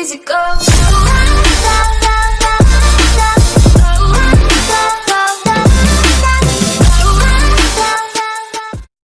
easy go.